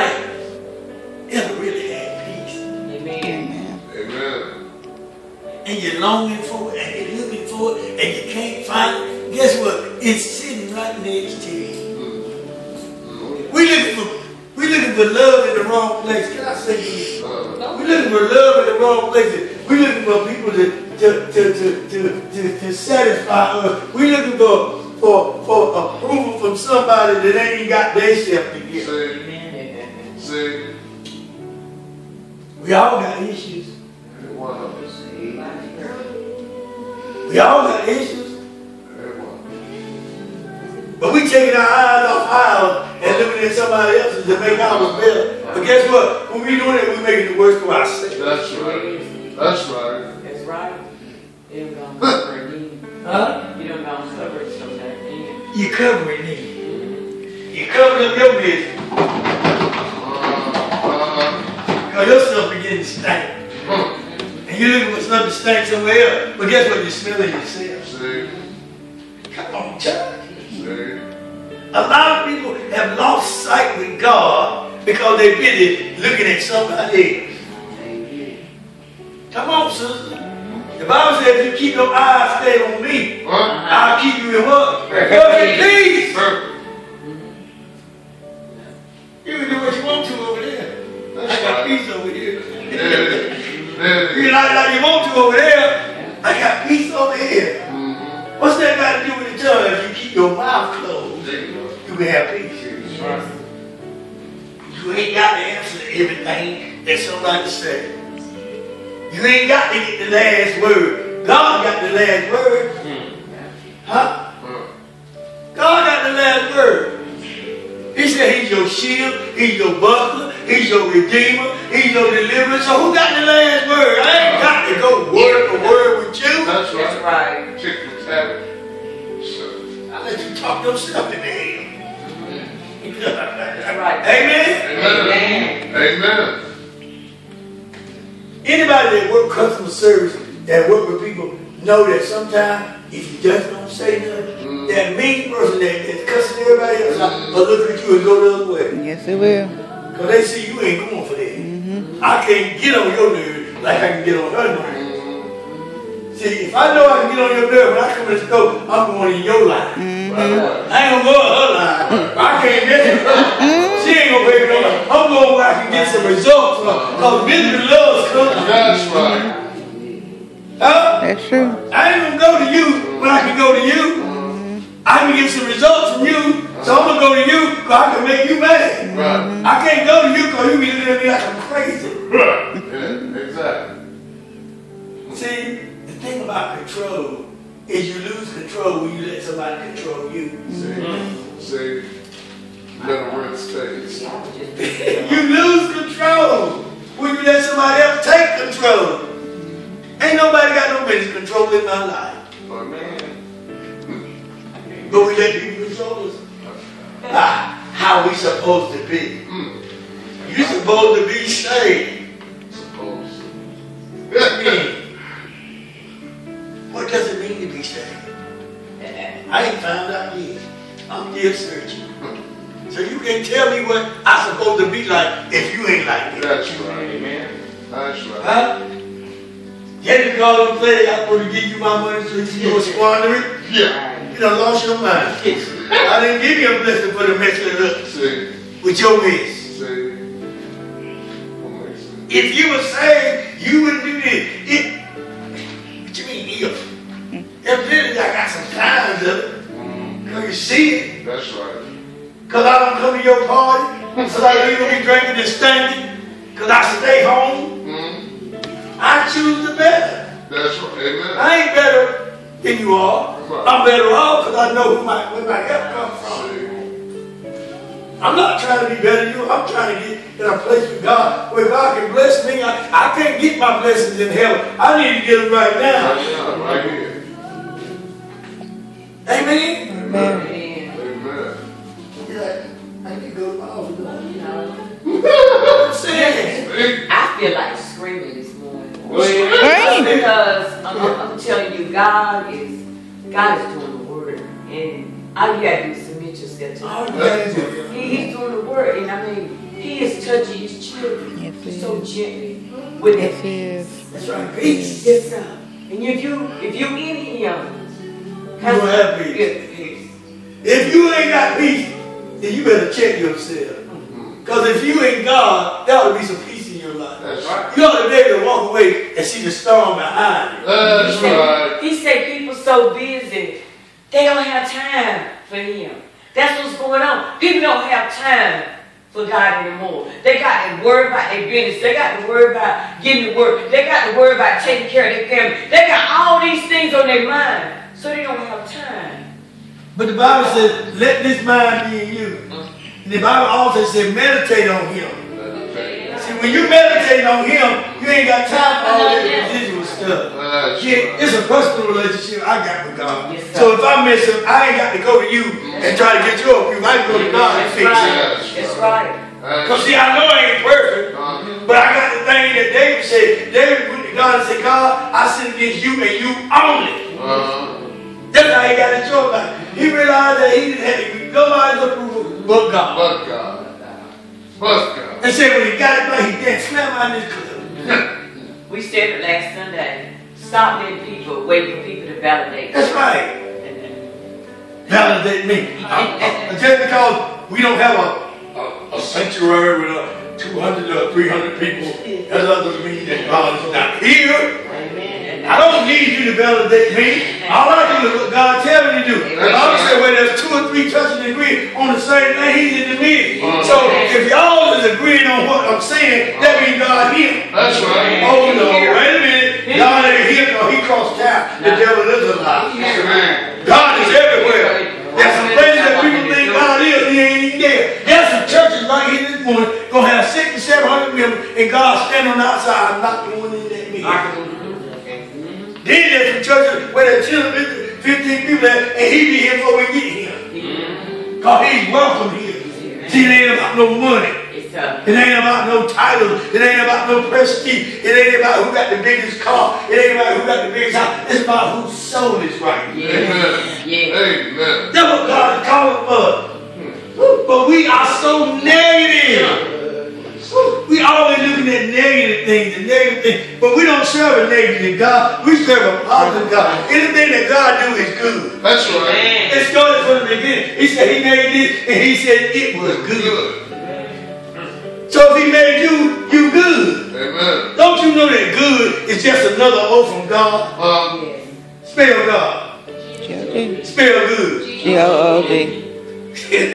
anybody ever really had peace? Amen. Amen. And you're longing for it, and you're looking for it, and you can't find it. Guess what? It's sitting right next to you. We looking for we looking for love in the wrong place. Can I say this? Uh, We looking for love in the wrong places. We looking for people to to to to to, to, to satisfy us. We looking for for for approval from somebody that ain't even got their self together. See, Amen. see, We all got issues. every one of us, We all got issues. every. But we taking our eyes off ours and looking at somebody else's to make ours better. But guess what? When we doing it, we making it worse for ourselves. That's right. That's right. That's right. You don't go cover a need. Huh? You don't go cover sometimes. Amen. You covering it. You covering up your business. Because your stuff beginning to stink. uh. And you're looking for something to stink somewhere else. But guess what? You're smelling yourself. See, Come on, church. see, A lot of people have lost sight with God because they're busy looking at somebody else. Come on, sister. The Bible says if you keep your eyes stayed on me. I'll keep you in what? Perfect peace. You go. you can have peace. Yes. You ain't got to answer everything that somebody say. You ain't got to get the last word. God got the last word. Hmm. Huh? Huh. God got the last word. He said he's your shield, he's your buckler, he's your redeemer, he's your deliverer. So who got the last word? I ain't got to go word for word with you. That's That's right. I let you talk yourself in the head. Right. Amen? Amen. Amen. Anybody that work customer service, that work with people, know that sometimes if you just don't say nothing, mm. that mean person that, that's cussing everybody else out mm. will look at you and go the other way. Yes, it will. Because they see you ain't going for that. Mm-hmm. I can't get on your nerve like I can get on her nerve. Mm. See, if I know I can get on your nerve when I come in the store, I'm going in your line. Mm-hmm. Right away. I ain't gonna go in her line. I can't get it. She ain't gonna pay me no mind. I'm going where I can get some results from. Because misery loves company. That's right. Huh? That's true. I ain't gonna go to you when I can go to you. I can get some results from you, so I'm gonna go to you because I can make you mad. Right. I can't go to you because you be looking at me like I'm crazy. Right. Yeah, exactly. See, the thing about control is you lose control when you let somebody control you. See, see, let them rent stays. Yeah, I was just You lose control when you let somebody else take control. Ain't nobody got no business controlling my life. But we let people control us. Ah, how we supposed to be. Mm, You supposed to be saved. suppose. I ain't found out yet. I'm still searching. So you can't tell me what I'm supposed to be like if you ain't like me. That's right. That's right. Huh? Just because I'm saying I'm going to give you my money so you go squander it, Yeah. you done lost your mind. I didn't give you a blessing for the mess it up See, with your mess. see. If you were saved, you wouldn't do this. It, what you mean if? Evidently, I signs of it. Mm, Cause you see it. that's right. Cause I don't come to your party. Cause I leave you be drinking and stinking. Cause I stay home. Mm, I choose the better. that's right. Amen. I ain't better than you are. I'm better off because I know who my, where my help comes from. I'm not trying to be better than you. I'm trying to get in a place with God where God can bless me. I, I can't get my blessings in heaven. I need to get them right now. right now, right here. Amen. Man. Amen. You're like, I need to go to my office. You know, I'm saying. I feel like screaming this morning. Scream. Because I'm, I'm telling you, God is God is doing the work, and all you gotta do is submit yourself to Him. Oh. He, he's doing the work, and I mean, He is touching his children Yes, so gently with Yes, that he peace. That's right. Peace. Yes, sir. And if you if you in him, You don't have peace. Yes, peace. If you ain't got peace, then you better check yourself. Mm-hmm. Because if you ain't God, there ought to be some peace in your life. That's right. You ought to be able to walk away and see the storm behind it. That's he said, right. He said people so busy, they don't have time for him. That's what's going on. People don't have time for God anymore. They got to worry about their business. They got to worry about getting to work. They got to worry about taking care of their family. They got all these things on their mind, so they don't have time. But the Bible says, let this mind be in you. And the Bible also says, meditate on him. See, when you meditate on him, you ain't got time for all that residual stuff. Yeah, it's a personal relationship I got with God. Yes, so if I mess up, I ain't got to go to you and try to get you up. I can go to God and fix it. right. That's That's right. right. Because see, I know I ain't perfect, but I got the thing that David said. David went to God and said, God, I sin against you and you only. That's how he got in trouble. He realized that he didn't have to get nobody's approval but God. but God. But God. And said when he got it back, he didn't slam out his club. We said it last Sunday. Stop letting people wait for people to validate. That's right. Validate me. Uh, Just because we don't have a, a, a sanctuary with uh, 200 or 300 people, that doesn't mean that God is not here. Amen. I don't need you to validate me. All I do is what God tell me to do. The Bible said where there's two or three touching and agree on the same thing, he's in the midst. Mm. So if y'all is agreeing on what I'm saying, that means God here. That's right. Oh no, wait a minute. God ain't here because he crossed town. The devil is a lie. Amen. God is everywhere. There's some places that people think God is, he ain't even there. There's some churches right here this morning gonna have six to seven hundred members, and God standing on the outside knocking one in that meeting. Then there's some churches where there's 10 or 15 15 people there, and he be here before we get here. Because he's welcome here. See, it ain't about no money. Uh, It ain't about no titles. It ain't about no prestige. It ain't about who got the biggest car. It ain't about who got the biggest house. It's about whose soul is right. Amen. yeah. Amen. That's what God is calling for. But we are so negative. Negative things and negative things. But we don't serve a negative God. We serve a positive God. Anything that God do is good. That's right. Man. It started from the beginning. He said he made this and he said it was good. Good. So if he made you, you good. Amen. Don't you know that good is just another oath from God? Um, Yes. Spell God. G-O-D. Spell good. G-O-O-D.